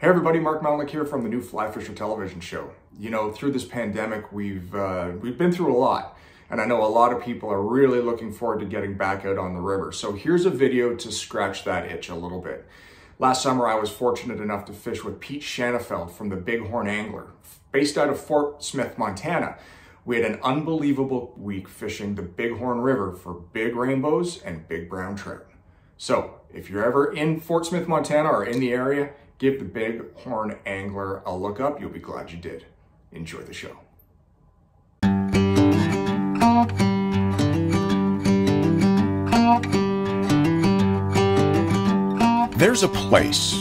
Hey everybody, Mark Melnyk here from the new Fly Fisher television show. You know, through this pandemic, we've uh, we've been through a lot, and I know a lot of people are really looking forward to getting back out on the river. So here's a video to scratch that itch a little bit. Last summer, I was fortunate enough to fish with Pete Shanafelt from the Bighorn Angler, based out of Fort Smith, Montana. We had an unbelievable week fishing the Bighorn River for big rainbows and big brown trout. So if you're ever in Fort Smith, Montana or in the area, give the Bighorn Angler a look up. You'll be glad you did. Enjoy the show. There's a place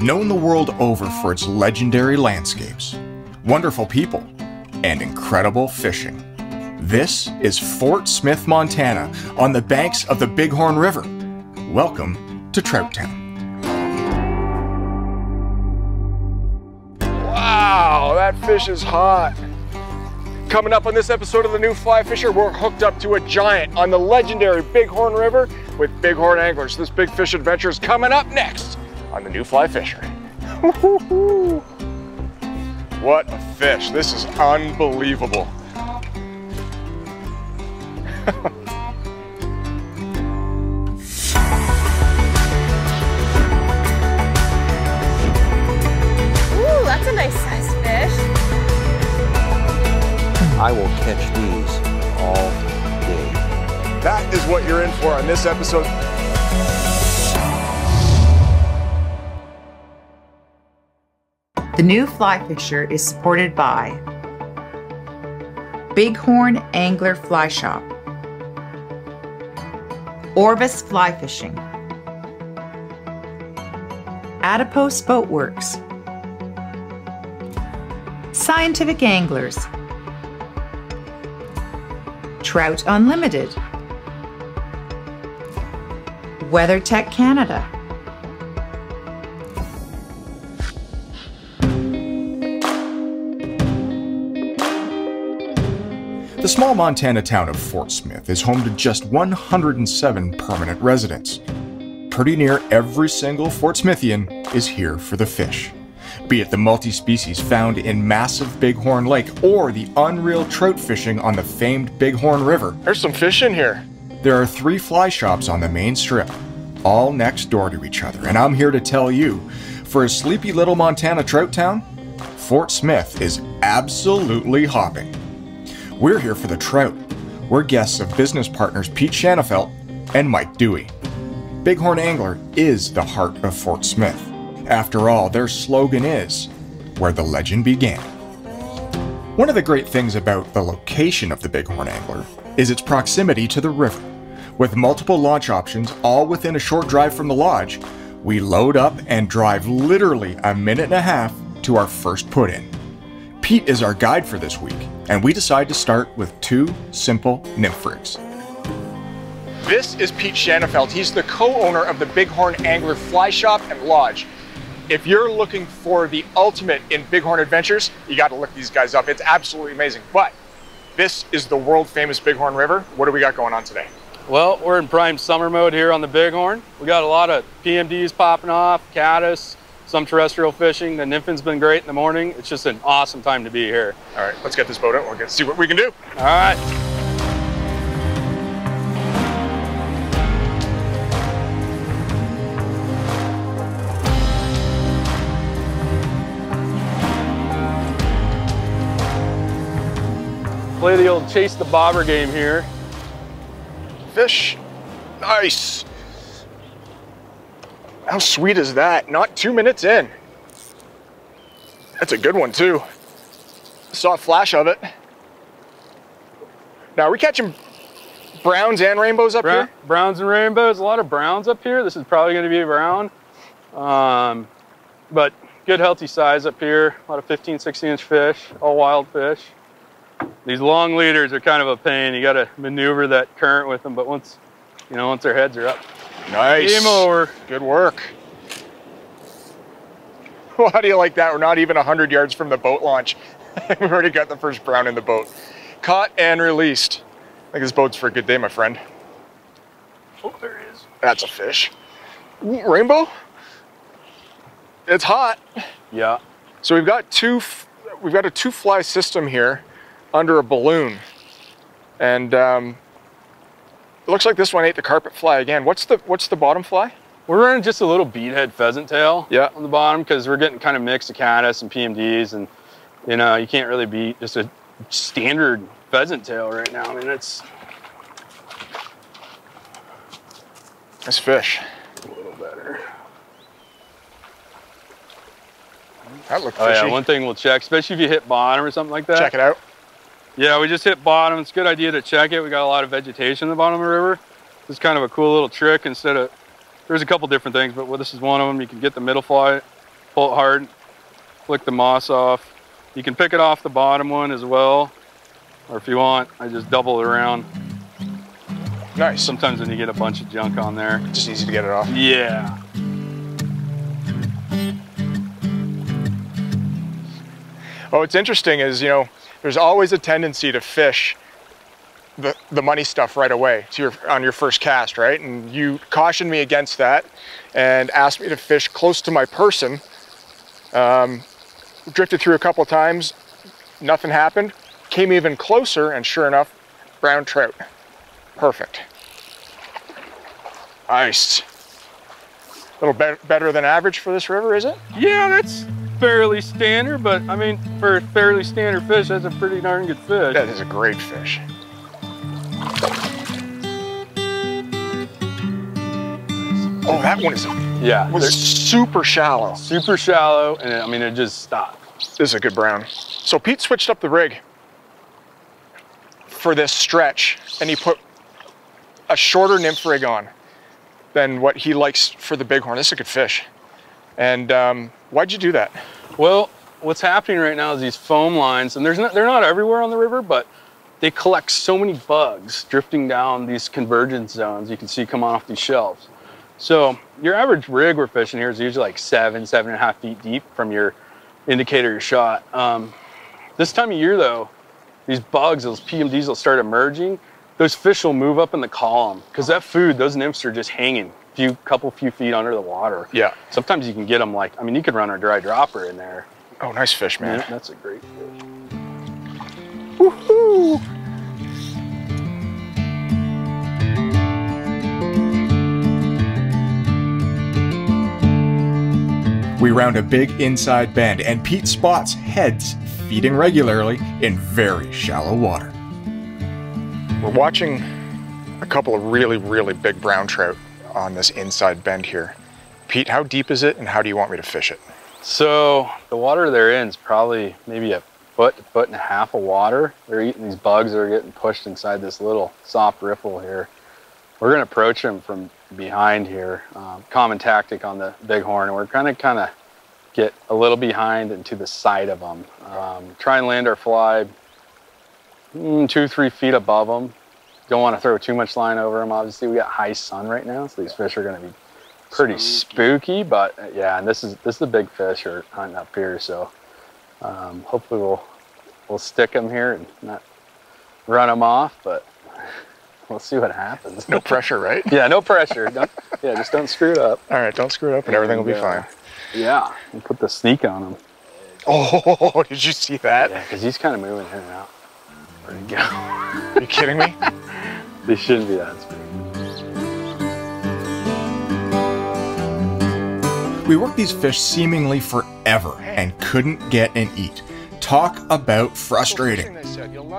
known the world over for its legendary landscapes, wonderful people, and incredible fishing. This is Fort Smith, Montana, on the banks of the Bighorn River. Welcome to Trout Town. Fish is hot. Coming up on this episode of the new Fly Fisher, we're hooked up to a giant on the legendary Bighorn River with Bighorn Anglers. This big fish adventure is coming up next on the new Fly Fisher. what a fish. This is unbelievable. I will catch these all day. That is what you're in for on this episode. The new Fly Fisher is supported by Bighorn Angler Fly Shop, Orvis Fly Fishing, Adipose Boatworks, Scientific Anglers, Trout Unlimited, WeatherTech Canada. The small Montana town of Fort Smith is home to just 107 permanent residents. Pretty near every single Fort Smithian is here for the fish. Be it the multi species found in massive Bighorn Lake or the unreal trout fishing on the famed Bighorn River, There's some fish in here. there are three fly shops on the main strip, all next door to each other, and I'm here to tell you for a sleepy little Montana trout town, Fort Smith is absolutely hopping. We're here for the trout. We're guests of business partners Pete Shanafelt and Mike Dewey. Bighorn Angler is the heart of Fort Smith. After all, their slogan is where the legend began. One of the great things about the location of the Bighorn Angler is its proximity to the river. With multiple launch options, all within a short drive from the lodge, we load up and drive literally a minute and a half to our first put in. Pete is our guide for this week, and we decide to start with two simple nymph rigs. This is Pete Shanafelt. He's the co-owner of the Bighorn Angler Fly Shop and Lodge. If you're looking for the ultimate in Bighorn adventures, you got to look these guys up. It's absolutely amazing. But this is the world famous Bighorn River. What do we got going on today? Well, we're in prime summer mode here on the Bighorn. We got a lot of PMDs popping off, caddis, some terrestrial fishing. The nymphin's been great in the morning. It's just an awesome time to be here. All right, let's get this boat out. We'll get see what we can do. All right. Play the old chase the bobber game here. Fish, nice. How sweet is that? Not two minutes in. That's a good one too. Saw a flash of it. Now are we catching browns and rainbows up Brown, here? browns and rainbows, a lot of browns up here. This is probably going to be a brown. Um, but good healthy size up here. A lot of 15, 16 inch fish, all wild fish. These long leaders are kind of a pain. You got to maneuver that current with them, but once, you know, once their heads are up, Nice. game over. Good work. Well, how do you like that? We're not even 100 yards from the boat launch. We've already got the first brown in the boat. Caught and released. I think this boat's for a good day, my friend. Oh, there is. That's a fish. Ooh, Rainbow? It's hot. Yeah. So we've got two, we've got a two fly system here under a balloon. And um, it looks like this one ate the carpet fly again. What's the, what's the bottom fly? We're running just a little beadhead pheasant tail Yeah. on the bottom because we're getting kind of mixed Acatus and PMDs, and you know you can't really beat just a standard pheasant tail right now. I mean it's Nice fish. a little better. That looked Oh fishy. yeah, one thing we'll check, especially if you hit bottom or something like that. Check it out. Yeah, we just hit bottom. It's a good idea to check it. We got a lot of vegetation in the bottom of the river. This is kind of a cool little trick. Instead of there's a couple different things, but this is one of them. You can get the middle fly, pull it hard, flick the moss off. You can pick it off the bottom one as well, or if you want, I just double it around. Nice. Sometimes when you get a bunch of junk on there. Just easy to get it off. Yeah. Oh, what's interesting is, you know, there's always a tendency to fish the, the money stuff right away your, on your first cast, right? And you cautioned me against that and asked me to fish close to my person. Um, drifted through a couple times, nothing happened. Came even closer, and sure enough, brown trout. Perfect. Nice. A little be- better than average for this river, is it? Yeah, that's fairly standard, but I mean, for a fairly standard fish, that's a pretty darn good fish. That is a great fish. Oh, that one is Yeah, was super shallow. super shallow, and it, I mean, it just stopped. This is a good brown. So Pete switched up the rig for this stretch, and he put a shorter nymph rig on than what he likes for the bighorn. This is a good fish. And um, why'd you do that? Well, what's happening right now is these foam lines, and there's not, they're not everywhere on the river, but they collect so many bugs drifting down these convergence zones you can see come off these shelves. So your average rig we're fishing here is usually like seven, seven and a half feet deep from your indicator your shot. Um, this time of year though, these bugs, those PMDs will start emerging. Those fish will move up in the column because that food, those nymphs are just hanging few couple few feet under the water. Yeah. Sometimes you can get them like, I mean, you could run a dry dropper in there. Oh, nice fish, man. Yeah, that's a great fish. Woohoo! We round a big inside bend, and Pete spots heads feeding regularly in very shallow water. We're watching a couple of really, really big brown trout on this inside bend here. Pete, how deep is it and how do you want me to fish it? So the water they're in is probably maybe a foot, foot and a half of water. They're eating these bugs that are getting pushed inside this little soft riffle here. We're gonna approach them from behind here. Um, common tactic on the bighorn. We're gonna kind of get a little behind and to the side of them. Um, try and land our fly mm, two, three feet above them. Don't want to throw too much line over them. Obviously, we got high sun right now, so these fish are going to be pretty spooky. But uh, yeah, and this is this is a big fish we're hunting up here, so um, hopefully we'll we'll stick them here and not run them off. But we'll see what happens. No pressure, right? yeah, no pressure. Don't, yeah, just don't screw it up. All right, don't screw it up and everything will be uh, fine. Yeah, and put the sneak on them. Oh, did you see that? Yeah, because he's kind of moving in and out. Where'd he go? Are you kidding me? They shouldn't be that spooky. We worked these fish seemingly forever and couldn't get an eat. Talk about frustrating.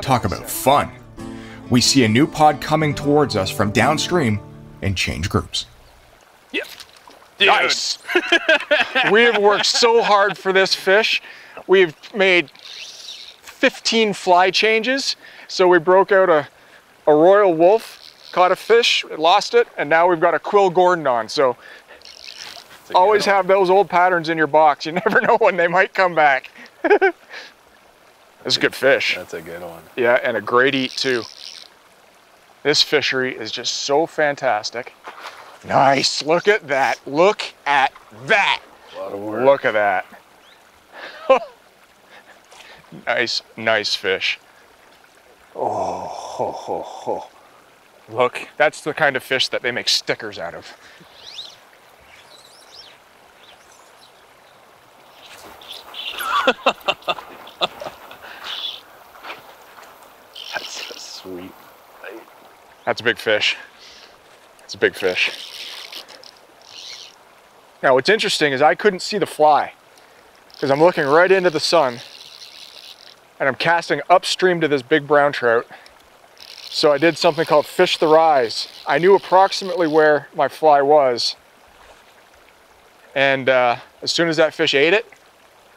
Talk about fun. We see a new pod coming towards us from downstream and change groups. Nice. we have worked so hard for this fish. We've made 15 fly changes. So we broke out a, a Royal Wulff, caught a fish, lost it, and now we've got a quill Gordon on. So always have those old patterns in your box. You never know when they might come back. this is a good fish. That's a good one. Yeah, and a great eat too. This fishery is just so fantastic. Nice. Look at that. Look at that. Look at that. nice, nice fish. Oh, ho, ho, ho. look. That's the kind of fish that they make stickers out of. That's so sweet. That's a big fish. It's a big fish. Now, what's interesting is I couldn't see the fly because I'm looking right into the sun and I'm casting upstream to this big brown trout. So I did something called fish the rise. I knew approximately where my fly was. And uh, as soon as that fish ate it,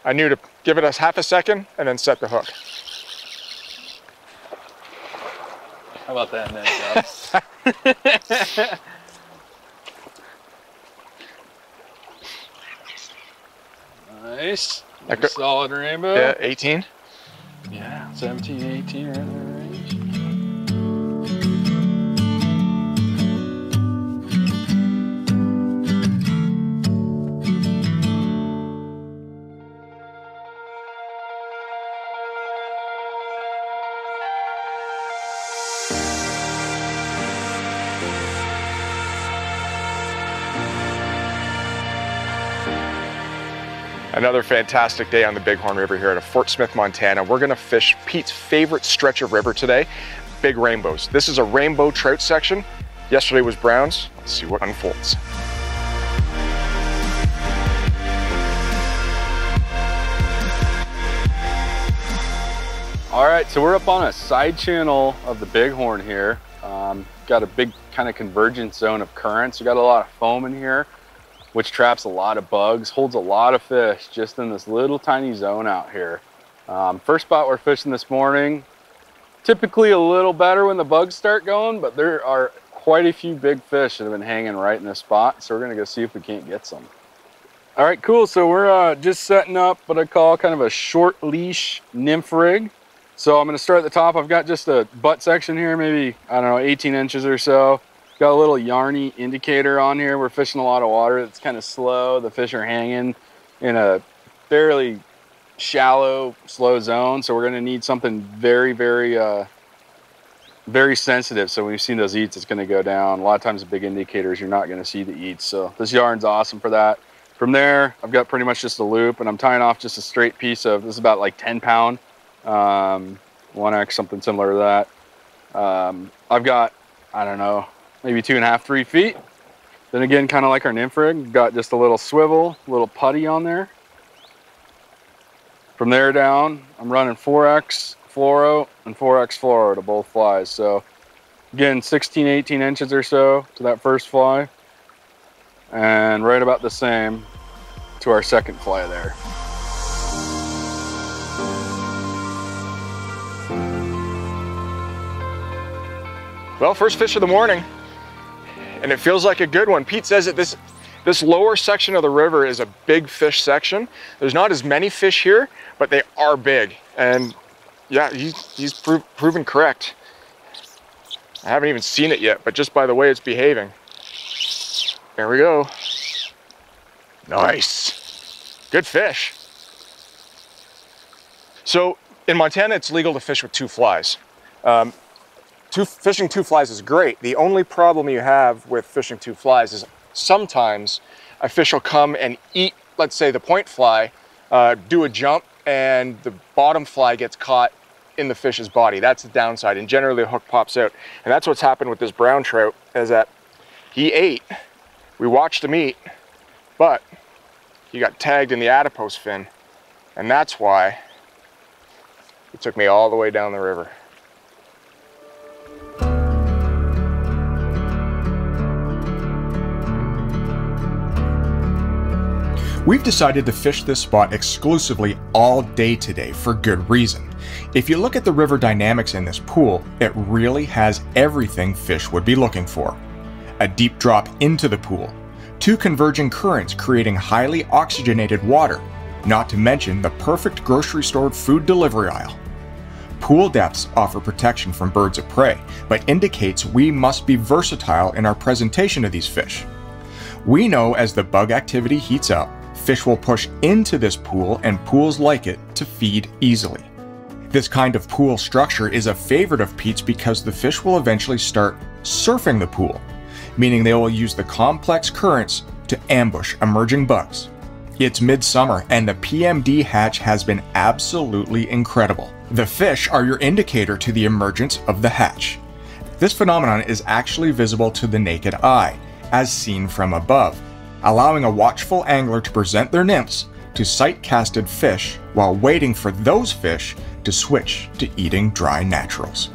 I knew to give it a half a second and then set the hook. How about that, Ned? nice. That go- Solid rainbow. Yeah, 18. Yeah, 17, 18, right in Another fantastic day on the Bighorn River here at Fort Smith, Montana. We're gonna fish Pete's favorite stretch of river today, Big Rainbows. This is a rainbow trout section. Yesterday was browns. Let's see what unfolds. All right, so we're up on a side channel of the Bighorn here. Um, got a big kind of convergence zone of currents. We got a lot of foam in here, which traps a lot of bugs, holds a lot of fish just in this little tiny zone out here. Um, first spot we're fishing this morning, typically a little better when the bugs start going, but there are quite a few big fish that have been hanging right in this spot. So we're gonna go see if we can't get some. All right, cool. So we're uh, just setting up what I call kind of a short leash nymph rig. So I'm gonna start at the top. I've got just a butt section here, maybe, I don't know, 18 inches or so. Got a little yarny indicator on here. We're fishing a lot of water. It's kind of slow. The fish are hanging in a fairly shallow, slow zone. So we're gonna need something very, very, uh, very sensitive. So when you see those eats, it's gonna go down. A lot of times the big indicators, you're not gonna see the eats. So this yarn's awesome for that. From there, I've got pretty much just a loop and I'm tying off just a straight piece of, this is about like 10 pound um, 1X, something similar to that. Um, I've got, I don't know, maybe two and a half, three feet. Then again, kind of like our nymph rig, got just a little swivel, little putty on there. From there down, I'm running 4X fluoro and 4X fluoro to both flies. So again, 16, 18 inches or so to that first fly. And right about the same to our second fly there. Well, first fish of the morning, and it feels like a good one. Pete says that this this lower section of the river is a big fish section. There's not as many fish here, but they are big. And yeah, he's, he's pro proven correct. I haven't even seen it yet, but just by the way it's behaving. There we go. Nice. Good fish. So in Montana, it's legal to fish with two flies. Um, two, fishing two flies is great. The only problem you have with fishing two flies is sometimes a fish will come and eat, let's say, the point fly, uh, do a jump, and the bottom fly gets caught in the fish's body. That's the downside, and generally the hook pops out. And that's what's happened with this brown trout, is that he ate, we watched him eat, but he got tagged in the adipose fin, and that's why it took me all the way down the river. We've decided to fish this spot exclusively all day today for good reason. If you look at the river dynamics in this pool, it really has everything fish would be looking for. A deep drop into the pool, two converging currents creating highly oxygenated water, not to mention the perfect grocery store food delivery aisle. Pool depths offer protection from birds of prey, but indicates we must be versatile in our presentation of these fish. We know as the bug activity heats up, fish will push into this pool and pools like it to feed easily. This kind of pool structure is a favorite of Pete's because the fish will eventually start surfing the pool, meaning they will use the complex currents to ambush emerging bugs. It's midsummer, and the PMD hatch has been absolutely incredible. The fish are your indicator to the emergence of the hatch. This phenomenon is actually visible to the naked eye, as seen from above, allowing a watchful angler to present their nymphs to sight casted fish while waiting for those fish to switch to eating dry naturals.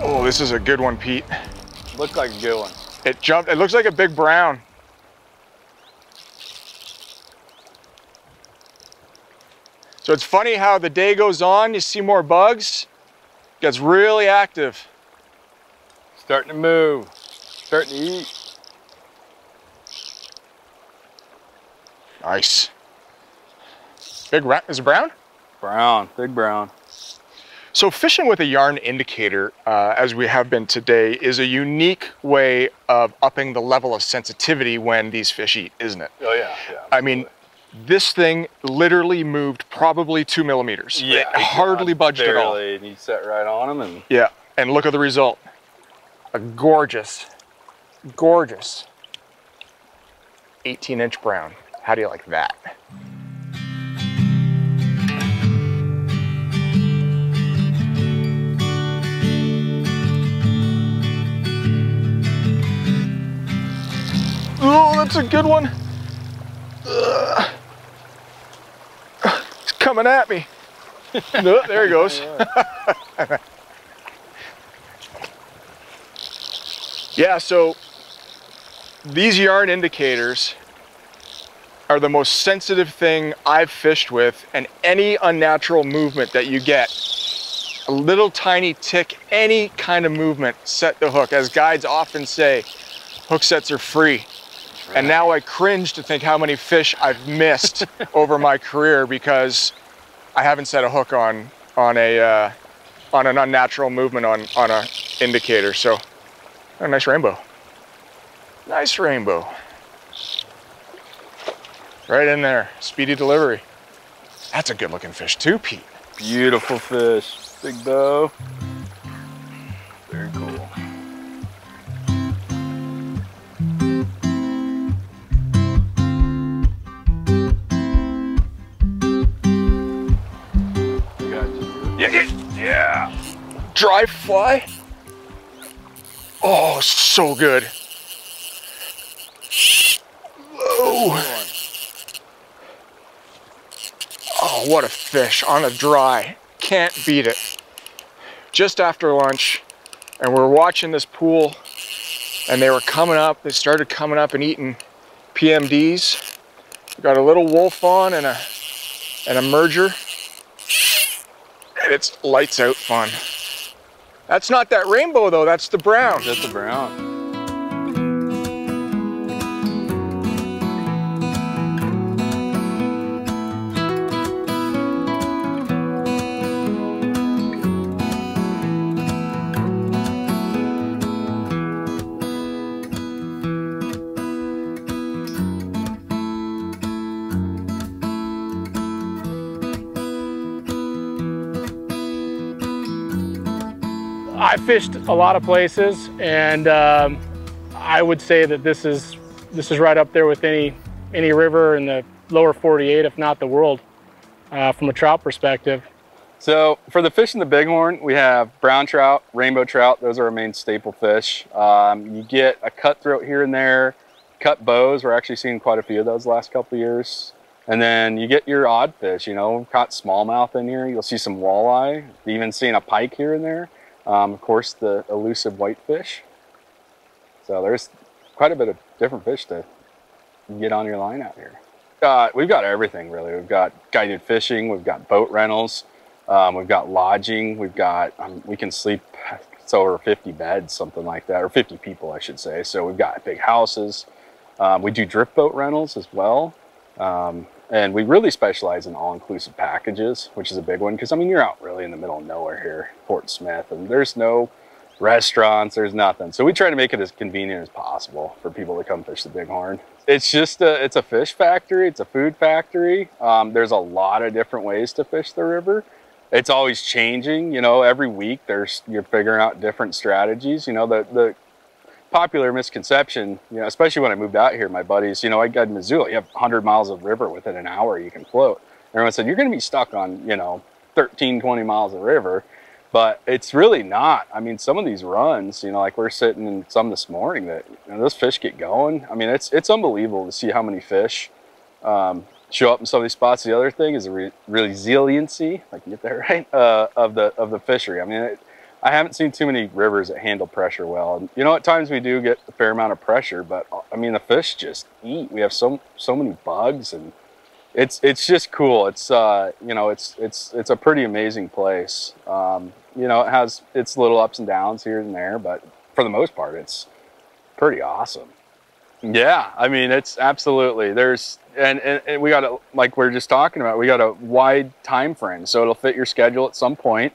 Oh, this is a good one, Pete. Looked like a good one. It jumped. It looks like a big brown. So it's funny how the day goes on, you see more bugs, gets really active. Starting to move. Starting to eat. Nice. Big rat, is it brown? Brown, big brown. So fishing with a yarn indicator, uh, as we have been today, is a unique way of upping the level of sensitivity when these fish eat, isn't it? Oh yeah, yeah. I mean, this thing literally moved probably two millimeters. yeah, It hardly budged at all. barely, And you set right on them and Yeah, and look at the result. A gorgeous, gorgeous 18 inch brown. How do you like that? Oh, that's a good one. Ugh. It's coming at me. no, oh, there he goes. Yeah, so these yarn indicators are the most sensitive thing I've fished with, and any unnatural movement that you get, a little tiny tick, any kind of movement, set the hook. As guides often say, hook sets are free. And now I cringe to think how many fish I've missed over my career because I haven't set a hook on on a uh, on an unnatural movement on on a indicator. So a nice rainbow. Nice rainbow. Right in there. Speedy delivery. That's a good looking fish too, Pete. beautiful fish. Big bow. Very cool. Yeah, yeah, yeah. Dry fly. Oh, so good. Whoa. Oh, what a fish on a dry. Can't beat it. Just after lunch, and we're watching this pool, and they were coming up. They started coming up and eating PMDs. We got a little Wulff on and a and a merger, and it's lights out fun. That's not that rainbow though. That's the brown. That's the brown. I fished a lot of places, and um, I would say that this is this is right up there with any any river in the lower 48, if not the world, uh, from a trout perspective. So for the fish in the bighorn, we have brown trout, rainbow trout. Those are our main staple fish. Um, you get a cutthroat here and there, cut bows. We're actually seeing quite a few of those last couple years. And then you get your odd fish, you know, caught smallmouth in here. You'll see some walleye, even seeing a pike here and there. Um, of course, the elusive whitefish. So there's quite a bit of different fish to get on your line out here. Uh, we've got everything really. We've got guided fishing, we've got boat rentals, um, we've got lodging, we've got, um, we can sleep, it's over 50 beds, something like that, or 50 people, I should say. So we've got big houses. Um, we do drift boat rentals as well. And we really specialize in all-inclusive packages, which is a big one because I mean you're out really in the middle of nowhere here, Fort Smith, and there's no restaurants, there's nothing. So we try to make it as convenient as possible for people to come fish the Bighorn. It's just a, it's a fish factory, it's a food factory. Um, there's a lot of different ways to fish the river. It's always changing, you know. Every week there's you're figuring out different strategies. You know, the the popular misconception, you know, especially when I moved out here, my buddies, you know, I got Missoula, you have 100 miles of river within an hour you can float. Everyone said, you're going to be stuck on, you know, 13, 20 miles of river. But it's really not. I mean, some of these runs, you know, like we're sitting in some this morning that you know, those fish get going. I mean, it's it's unbelievable to see how many fish um, show up in some of these spots. The other thing is the re resiliency, if I can get that right, uh, of the of the fishery. I mean, it, I haven't seen too many rivers that handle pressure well. And, you know, at times we do get a fair amount of pressure, but I mean, the fish just eat. We have so so many bugs, and it's it's just cool. It's uh, you know, it's it's it's a pretty amazing place. Um, you know, it has its little ups and downs here and there, but for the most part, it's pretty awesome. Yeah, I mean, it's absolutely there's and, and, and we got a like we are just talking about. We got a wide time frame, so it'll fit your schedule at some point.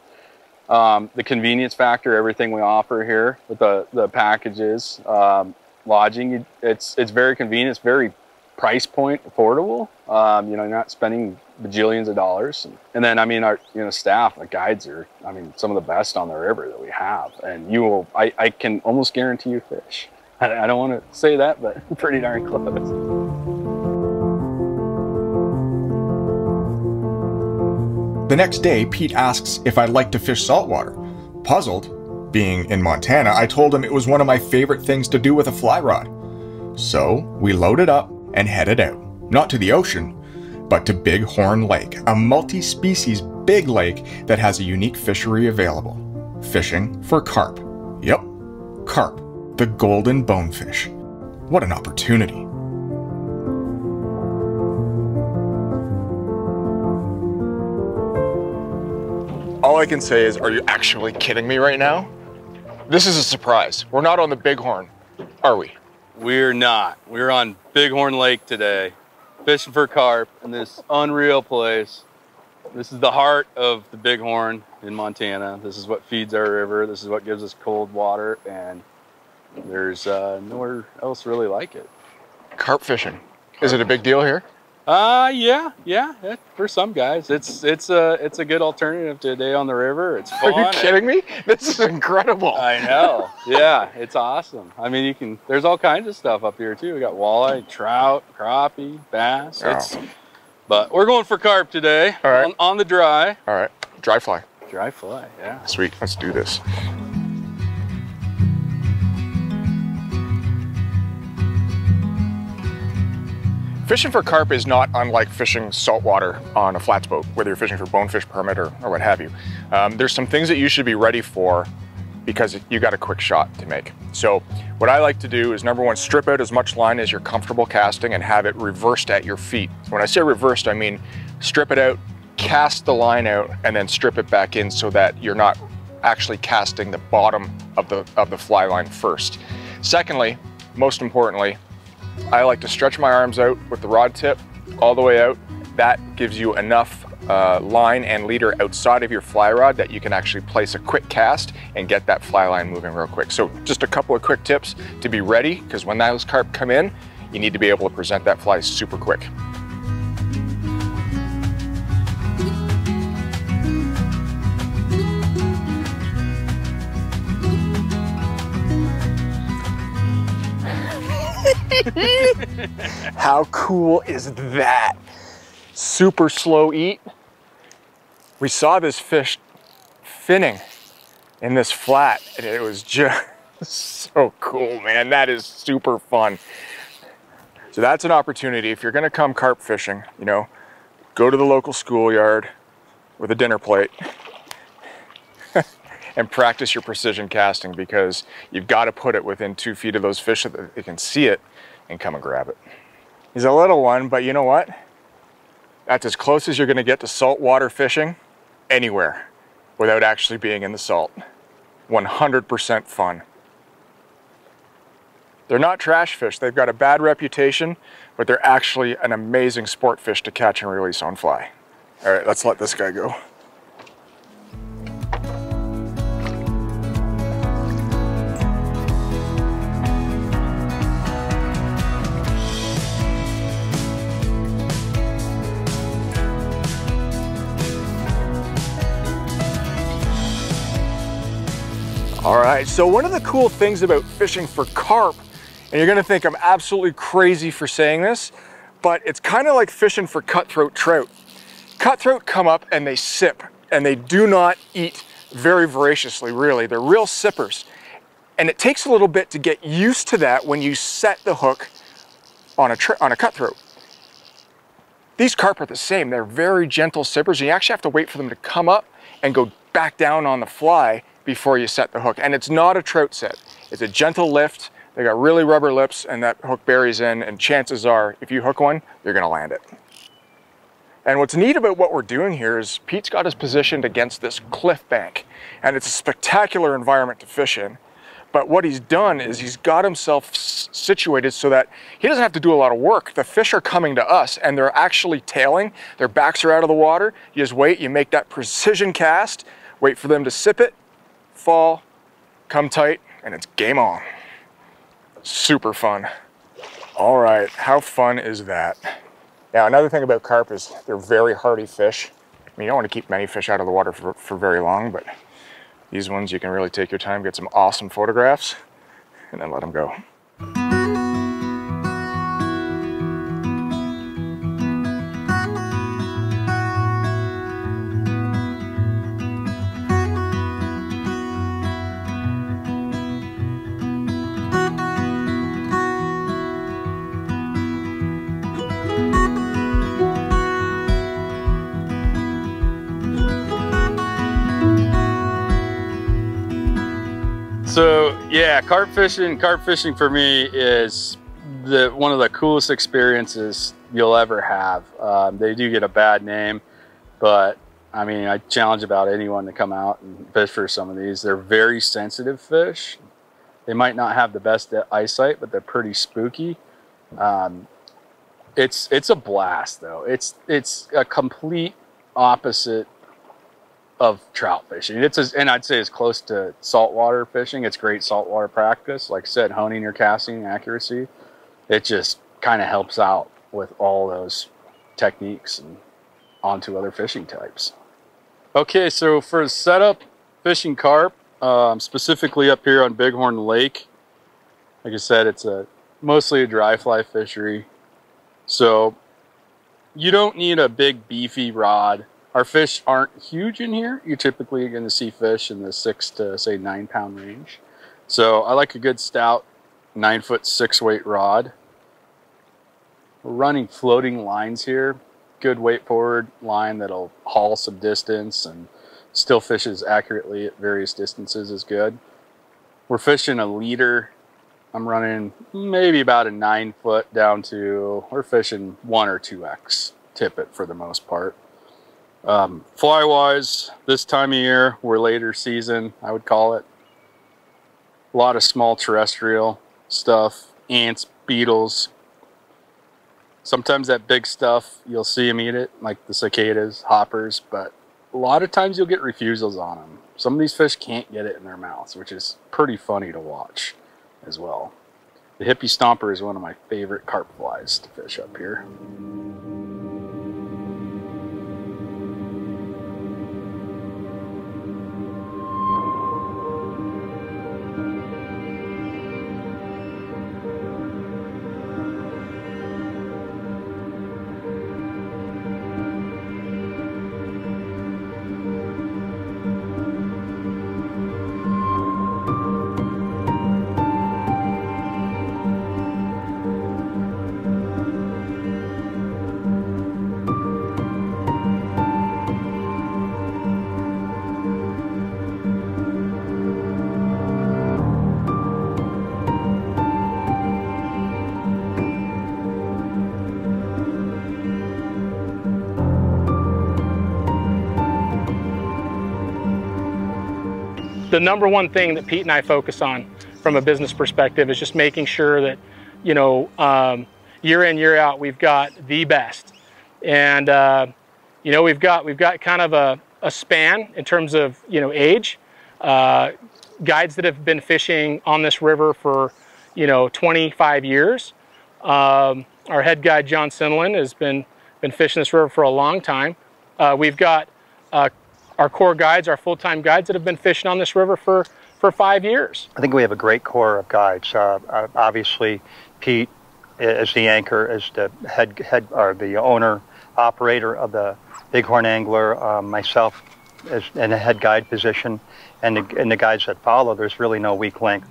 Um, the convenience factor, everything we offer here with the the packages, um, lodging, it's it's very convenient. It's very price point affordable. Um, you know, you're not spending bajillions of dollars. And, then, I mean, our you know staff, the guides are, I mean, some of the best on the river that we have. And you will, I, I can almost guarantee you fish. I, I don't want to say that, but pretty darn close. The next day, Pete asks if I'd like to fish saltwater. Puzzled, being in Montana, I told him it was one of my favorite things to do with a fly rod. So we loaded up and headed out. Not to the ocean, but to Big Horn Lake, a multi species big lake that has a unique fishery available. Fishing for carp. Yep, carp, the golden bonefish. What an opportunity. All I can say is, are you actually kidding me right now? This is a surprise. We're not on the Bighorn, are we? We're not. We're on Bighorn Lake today, fishing for carp in this unreal place. This is the heart of the Bighorn in Montana. This is what feeds our river. This is what gives us cold water, and there's uh, nowhere else really like it. Carp fishing. Is it a big deal here? Uh yeah, yeah, yeah. For some guys, it's it's a it's a good alternative to a day on the river. It's fun. Are you kidding me? This is incredible. I know. Yeah, it's awesome. I mean, you can. There's all kinds of stuff up here too. We got walleye, trout, crappie, bass. Oh. It's, but we're going for carp today. All right. On, on the dry. All right. Dry fly. Dry fly. Yeah. Sweet. Let's do this. Fishing for carp is not unlike fishing saltwater on a flats boat, whether you're fishing for bonefish permit or, or what have you. Um, there's some things that you should be ready for because you got a quick shot to make. So what I like to do is number one, strip out as much line as you're comfortable casting and have it reversed at your feet. When I say reversed, I mean strip it out, cast the line out, and then strip it back in so that you're not actually casting the bottom of the, of the fly line first. Secondly, most importantly, I like to stretch my arms out with the rod tip all the way out. That gives you enough uh, line and leader outside of your fly rod that you can actually place a quick cast and get that fly line moving real quick. So just a couple of quick tips to be ready because when those carp come in, you need to be able to present that fly super quick. How cool is that? Super slow eat. We saw this fish finning in this flat and it was just so cool, man. That is super fun. So that's an opportunity. If you're gonna come carp fishing, you know, go to the local schoolyard with a dinner plate and practice your precision casting because you've got to put it within two feet of those fish so that they can see it and come and grab it. He's a little one, but you know what? That's as close as you're gonna get to saltwater fishing anywhere without actually being in the salt. 100% fun. They're not trash fish. They've got a bad reputation, but they're actually an amazing sport fish to catch and release on fly. All right, let's let this guy go. All right, so one of the cool things about fishing for carp, and you're gonna think I'm absolutely crazy for saying this, but it's kind of like fishing for cutthroat trout. Cutthroat come up and they sip, and they do not eat very voraciously, really. They're real sippers. And it takes a little bit to get used to that when you set the hook on a, on a cutthroat. These carp are the same. They're very gentle sippers. And you actually have to wait for them to come up and go back down on the fly before you set the hook. And it's not a trout set. It's a gentle lift. They got really rubber lips and that hook buries in and chances are if you hook one, you're gonna land it. And what's neat about what we're doing here is Pete's got us positioned against this cliff bank and it's a spectacular environment to fish in. But what he's done is he's got himself situated so that he doesn't have to do a lot of work. The fish are coming to us and they're actually tailing. Their backs are out of the water. You just wait, you make that precision cast, wait for them to sip it, fall, come tight, and it's game on. Super fun. All right, how fun is that? Now, another thing about carp is they're very hardy fish. I mean, you don't want to keep many fish out of the water for, for very long, but these ones, you can really take your time, get some awesome photographs, and then let them go. So yeah, carp fishing, carp fishing for me is the one of the coolest experiences you'll ever have. Um, they do get a bad name, but I mean, I challenge about anyone to come out and fish for some of these. They're very sensitive fish. They might not have the best eyesight, but they're pretty spooky. Um, it's it's a blast though. It's it's a complete opposite of trout fishing. It's as, and I'd say it's close to saltwater fishing. It's great saltwater practice. Like I said, honing your casting accuracy, it just kind of helps out with all those techniques and onto other fishing types. Okay, so for setup, fishing carp, um, specifically up here on Bighorn Lake, like I said, it's a mostly a dry fly fishery. So you don't need a big beefy rod our fish aren't huge in here. You're typically going to see fish in the six to say nine pound range. So I like a good stout nine foot six weight rod. We're running floating lines here. Good weight forward line that'll haul some distance and still fishes accurately at various distances is good. We're fishing a leader. I'm running maybe about a nine foot down to, we're fishing one or two X tippet for the most part. Um, fly wise, this time of year, we're later season, I would call it. A lot of small terrestrial stuff, ants, beetles. Sometimes that big stuff, you'll see them eat it, like the cicadas, hoppers, but a lot of times you'll get refusals on them. Some of these fish can't get it in their mouths, which is pretty funny to watch as well. The hippie stomper is one of my favorite carp flies to fish up here. The number one thing that Pete and I focus on from a business perspective is just making sure that, you know, um, year in, year out, we've got the best. And, uh, you know, we've got, we've got kind of a, a span in terms of, you know, age. Uh, guides that have been fishing on this river for, you know, 25 years. Um, our head guide, John Sinlin, has been, been fishing this river for a long time. Uh, we've got uh, our core guides, our full-time guides that have been fishing on this river for, for five years. I think we have a great core of guides. Uh, uh, obviously, Pete is the anchor, is the head head or the owner operator of the Bighorn Angler. Uh, myself is in a head guide position, and the, and the guides that follow. There's really no weak link.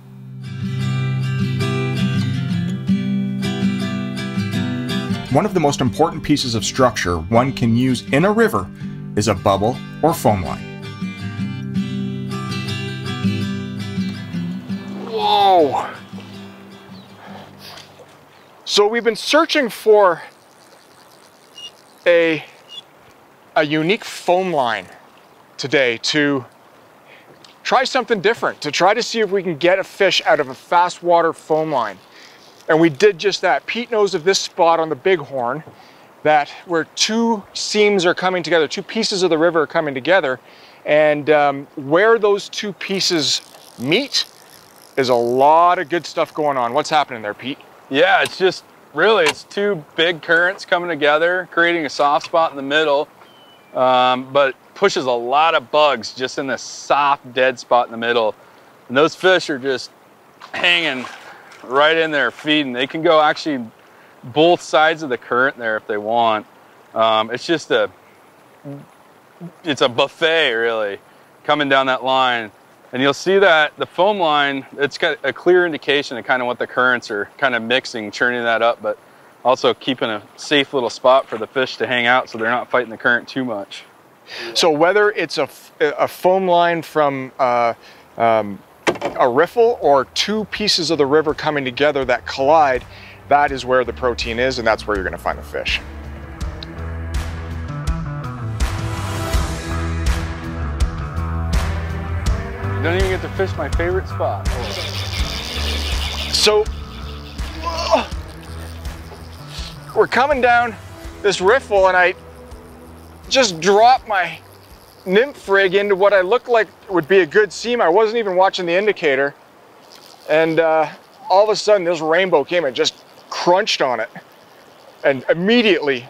One of the most important pieces of structure one can use in a river is a bubble or foam line. Whoa! So we've been searching for a, a unique foam line today to try something different, to try to see if we can get a fish out of a fast water foam line. And we did just that. Pete knows of this spot on the Bighorn that where two seams are coming together, two pieces of the river are coming together, and um, where those two pieces meet is a lot of good stuff going on. What's happening there, Pete? Yeah, it's just really it's two big currents coming together, creating a soft spot in the middle, um, but pushes a lot of bugs just in this soft, dead spot in the middle. And those fish are just hanging right in there feeding. They can go actually both sides of the current there if they want. Um, it's just a, it's a buffet really coming down that line. And you'll see that the foam line, it's got a clear indication of kind of what the currents are kind of mixing, churning that up, but also keeping a safe little spot for the fish to hang out so they're not fighting the current too much. So whether it's a, a foam line from uh, um, a riffle or two pieces of the river coming together that collide, that is where the protein is and that's where you're gonna find the fish. You don't even get to fish my favorite spot. So we're coming down this riffle and I just dropped my nymph rig into what I looked like would be a good seam. I wasn't even watching the indicator. And uh, all of a sudden this rainbow came and just crunched on it and immediately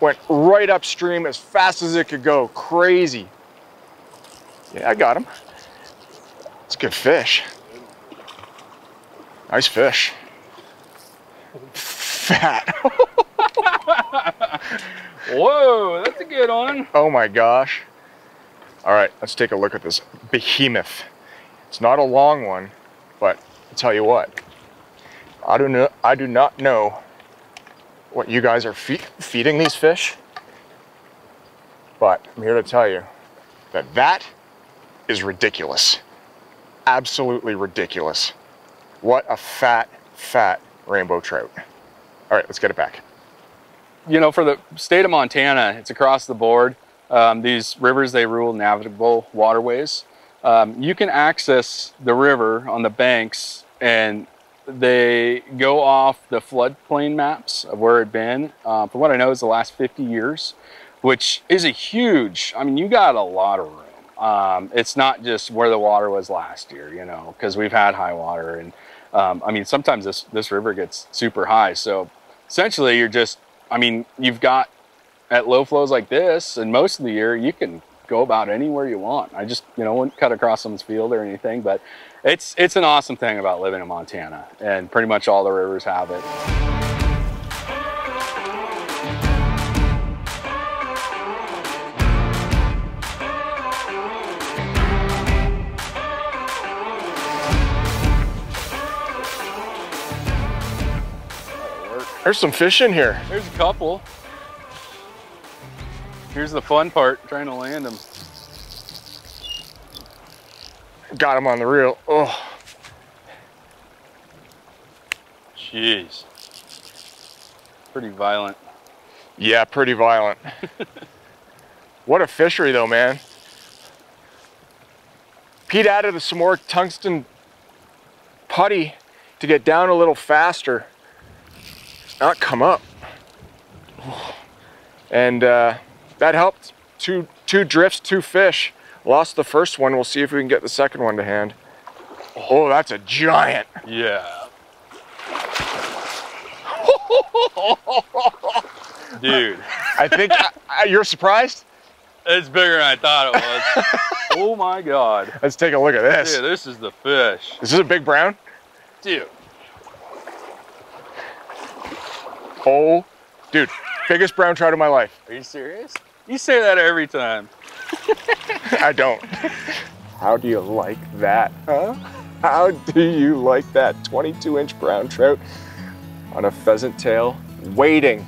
went right upstream as fast as it could go. Crazy. Yeah, I got him. It's a good fish. Nice fish. Fat. Whoa, that's a good one. Oh my gosh. All right, let's take a look at this behemoth. It's not a long one, but I'll tell you what. I do not, I do not know what you guys are fe feeding these fish, but I'm here to tell you that that is ridiculous. Absolutely ridiculous. What a fat, fat rainbow trout. All right, let's get it back. You know, for the state of Montana, it's across the board. Um, these rivers, they rule navigable waterways. Um, you can access the river on the banks and they go off the floodplain maps of where it had been. Uh, from what I know, is the last 50 years, which is a huge, I mean, you got a lot of room. Um, it's not just where the water was last year, you know, because we've had high water. And um, I mean, sometimes this, this river gets super high. So essentially, you're just, I mean, you've got at low flows like this, and most of the year, you can go about anywhere you want. I just, you know, wouldn't cut across someone's field or anything, but it's it's an awesome thing about living in Montana, and pretty much all the rivers have it. There's some fish in here. There's a couple. Here's the fun part, trying to land them. Got him on the reel. Oh, Jeez. Pretty violent. yeah, pretty violent. what a fishery though, man. Pete added some more tungsten putty to get down a little faster, not come up. And uh, that helped. Two, two drifts, two fish. Lost the first one. We'll see if we can get the second one to hand. Oh, that's a giant. Yeah. Dude. I think I, I- you're surprised. It's bigger than I thought it was. oh my God. Let's take a look at this. Dude, this is the fish. Is this a big brown? Dude. Oh, dude, biggest brown trout of my life. Are you serious? You say that every time. I don't. How do you like that, huh? How do you like that 22 inch brown trout on a pheasant tail waiting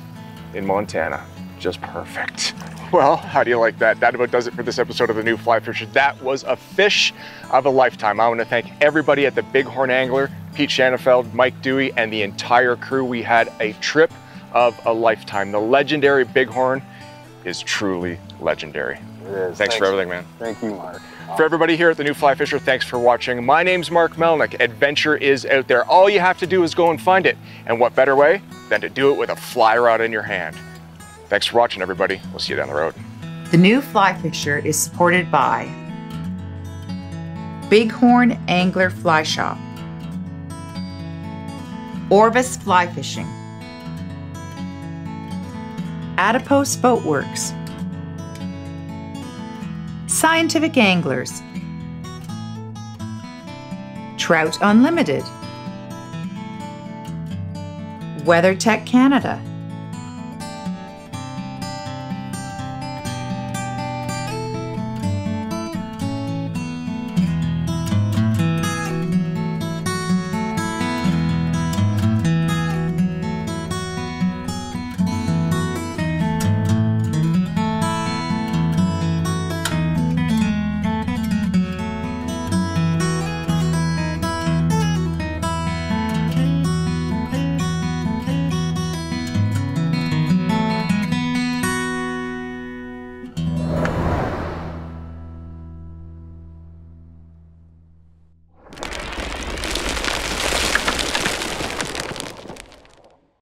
in Montana? Just perfect. Well, how do you like that? That about does it for this episode of the new Fly Fisher. That was a fish of a lifetime. I want to thank everybody at the Bighorn Angler, Pete Shanafeld, Mike Dewey, and the entire crew. We had a trip of a lifetime. The legendary Bighorn is truly legendary. It is. Thanks, for everything, man. Thank you, Mark. For everybody here at the New Fly Fisher, thanks for watching. My name's Mark Melnyk. Adventure is out there. All you have to do is go and find it. And what better way than to do it with a fly rod in your hand? Thanks for watching, everybody. We'll see you down the road. The new Fly Fisher is supported by Bighorn Angler Fly Shop, Orvis Fly Fishing, Adipose Boatworks, Scientific Anglers, Trout Unlimited, WeatherTech Canada,